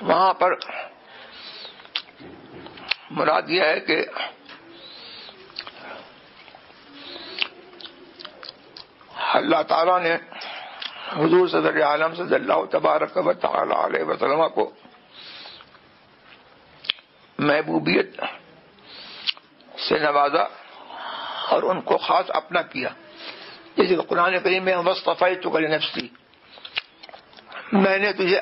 وہاں پر مراد یہ ہے کہ اللہ تعالیٰ نے حضور صدر عالم صلی اللہ تبارک و تعالی علیہ وسلم کو محبوبیت سے نوازا اور ان کو خاص اپنا کیا۔ جیسے قرآن کریم میں وسطی تو نفسی میں نے تجھے